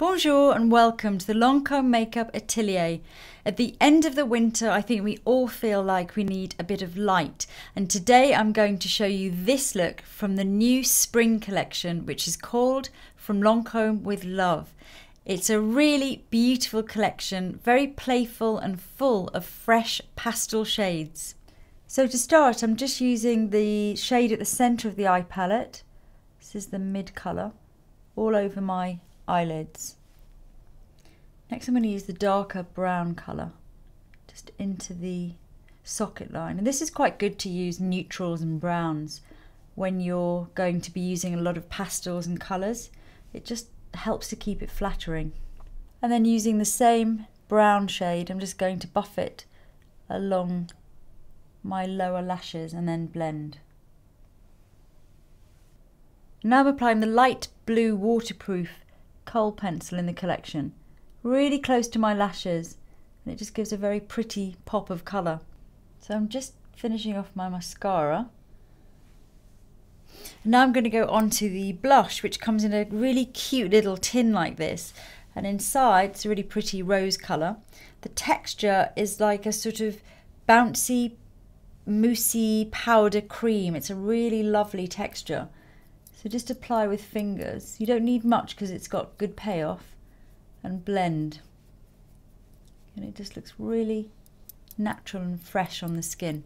Bonjour and welcome to the Lancome Makeup Atelier. At the end of the winter, I think we all feel like we need a bit of light. And today I'm going to show you this look from the new spring collection, which is called From Lancome with Love. It's a really beautiful collection, very playful and full of fresh pastel shades. So to start, I'm just using the shade at the centre of the eye palette. This is the mid colour, all over my eyelids. Next I'm going to use the darker brown colour just into the socket line. And this is quite good to use neutrals and browns when you're going to be using a lot of pastels and colours. It just helps to keep it flattering. And then using the same brown shade, I'm just going to buff it along my lower lashes and then blend. Now I'm applying the light blue waterproof kohl pencil in the collection, really close to my lashes, and it just gives a very pretty pop of colour. So I'm just finishing off my mascara. Now I'm going to go on to the blush, which comes in a really cute little tin like this. And inside, it's a really pretty rose colour. The texture is like a sort of bouncy, moussey powder cream. It's a really lovely texture. So just apply with fingers. You don't need much because it's got good payoff. And blend. And it just looks really natural and fresh on the skin.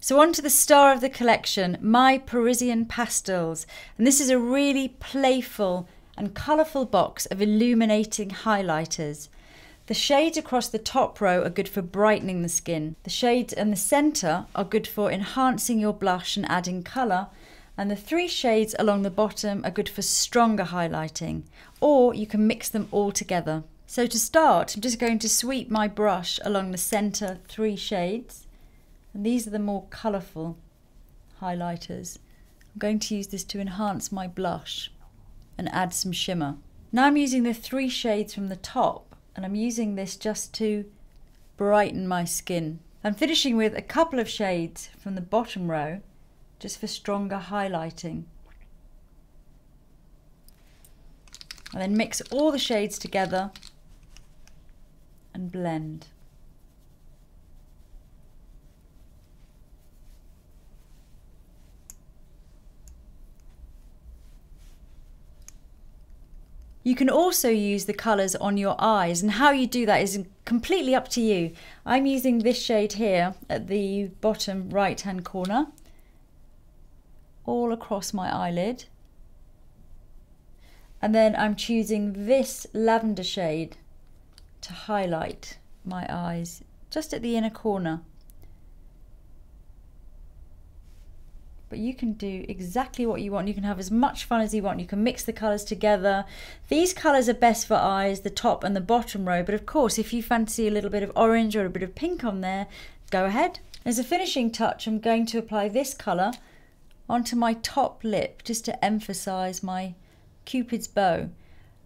So on to the star of the collection, My Parisian Pastels. And this is a really playful and colourful box of illuminating highlighters. The shades across the top row are good for brightening the skin. The shades in the centre are good for enhancing your blush and adding colour and the three shades along the bottom are good for stronger highlighting, or you can mix them all together. So to start, I'm just going to sweep my brush along the center three shades, and these are the more colourful highlighters. I'm going to use this to enhance my blush and add some shimmer. Now I'm using the three shades from the top, and I'm using this just to brighten my skin. I'm finishing with a couple of shades from the bottom row just for stronger highlighting. And then mix all the shades together and blend. You can also use the colours on your eyes and how you do that is completely up to you. I'm using this shade here at the bottom right hand corner across my eyelid. And then I'm choosing this lavender shade to highlight my eyes just at the inner corner. But you can do exactly what you want. You can have as much fun as you want. You can mix the colours together. These colours are best for eyes, the top and the bottom row. But of course, if you fancy a little bit of orange or a bit of pink on there, go ahead. As a finishing touch, I'm going to apply this colour onto my top lip just to emphasize my cupid's bow.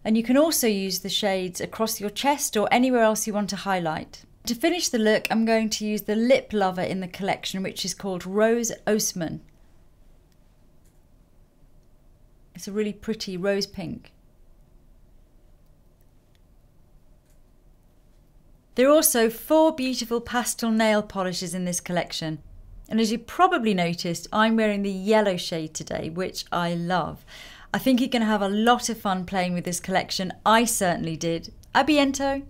And you can also use the shades across your chest or anywhere else you want to highlight. To finish the look, I'm going to use the lip lover in the collection, which is called Rose Osman. It's a really pretty rose pink. There are also four beautiful pastel nail polishes in this collection. And as you probably noticed, I'm wearing the yellow shade today, which I love. I think you're going to have a lot of fun playing with this collection. I certainly did. A biento!